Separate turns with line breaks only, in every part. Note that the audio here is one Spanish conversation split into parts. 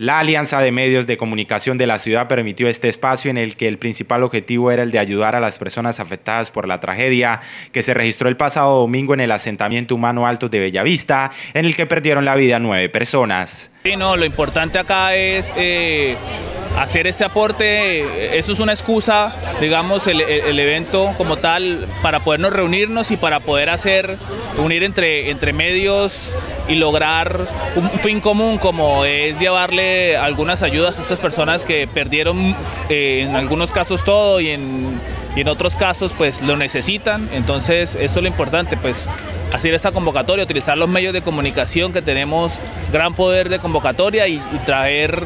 La Alianza de Medios de Comunicación de la ciudad permitió este espacio en el que el principal objetivo era el de ayudar a las personas afectadas por la tragedia que se registró el pasado domingo en el asentamiento humano Alto de Bellavista, en el que perdieron la vida nueve personas.
Sí, no, lo importante acá es eh, hacer ese aporte, eso es una excusa, digamos, el, evento como tal, para podernos reunirnos y para poder hacer, unir entre, entre medios y lograr un fin común como es llevarle algunas ayudas a estas personas que perdieron eh, en algunos casos todo y en, y en otros casos pues lo necesitan. Entonces esto es lo importante, pues hacer esta convocatoria, utilizar los medios de comunicación que tenemos gran poder de convocatoria y, traer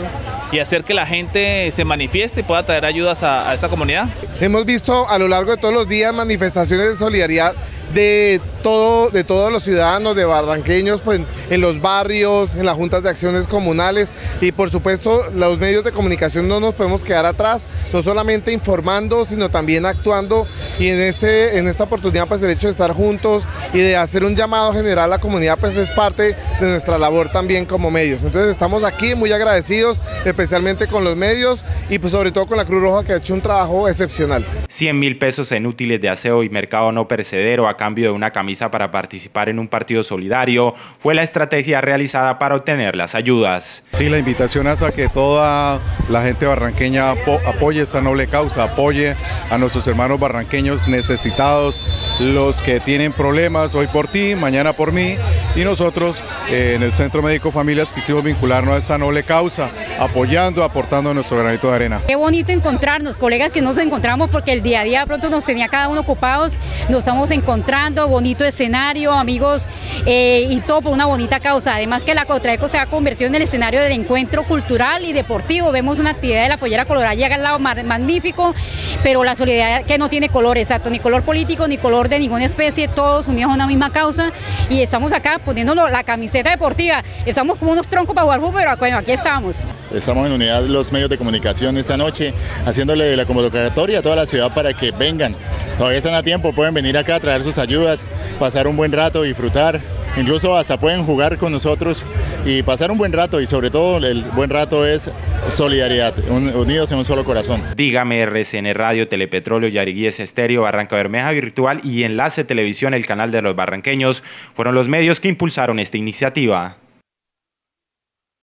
y hacer que la gente se manifieste y pueda traer ayudas a, a esta comunidad.
Hemos visto a lo largo de todos los días manifestaciones de solidaridad de, todo, de todos los ciudadanos, de barranqueños, pues, en los barrios, en las juntas de acciones comunales y por supuesto los medios de comunicación no nos podemos quedar atrás, no solamente informando, sino también actuando y en, este, en esta oportunidad pues el hecho de estar juntos y de hacer un llamado general a la comunidad pues es parte de nuestra labor también como medios. Entonces estamos aquí muy agradecidos, especialmente con los medios y pues sobre todo con la Cruz Roja que ha hecho un trabajo excepcional.
100 mil pesos en útiles de aseo y mercado no perecedero cambio de una camisa para participar en un partido solidario fue la estrategia realizada para obtener las ayudas.
Sí, la invitación es a que toda la gente barranqueña apoye esa noble causa, apoye a nuestros hermanos barranqueños necesitados, los que tienen problemas hoy por ti, mañana por mí y nosotros eh, en el Centro Médico Familias quisimos vincularnos a esta noble causa, apoyando, aportando nuestro granito de arena.
Qué bonito encontrarnos, colegas que nos encontramos porque el día a día pronto nos tenía cada uno ocupados, nos estamos encontrando bonito escenario, amigos, eh, y todo por una bonita causa. Además que la Cotraeco se ha convertido en el escenario del encuentro cultural y deportivo. Vemos una actividad de la pollera colorada llega al lado magnífico, pero la solidaridad que no tiene color, exacto, ni color político, ni color de ninguna especie, todos unidos a una misma causa y estamos acá poniéndonos la camiseta deportiva. Estamos como unos troncos para jugar fútbol, pero bueno, aquí estamos.
Estamos en unidad los medios de comunicación esta noche, haciéndole la convocatoria a toda la ciudad para que vengan. Todavía están a tiempo, pueden venir acá a traer sus ayudas, pasar un buen rato, disfrutar, incluso hasta pueden jugar con nosotros y pasar un buen rato y sobre todo el buen rato es solidaridad, unidos en un solo corazón.
Dígame RCN Radio, Telepetróleo, Yariguíes Estéreo, Barranca Bermeja Virtual y Enlace Televisión, el canal de los barranqueños, fueron los medios que impulsaron esta iniciativa.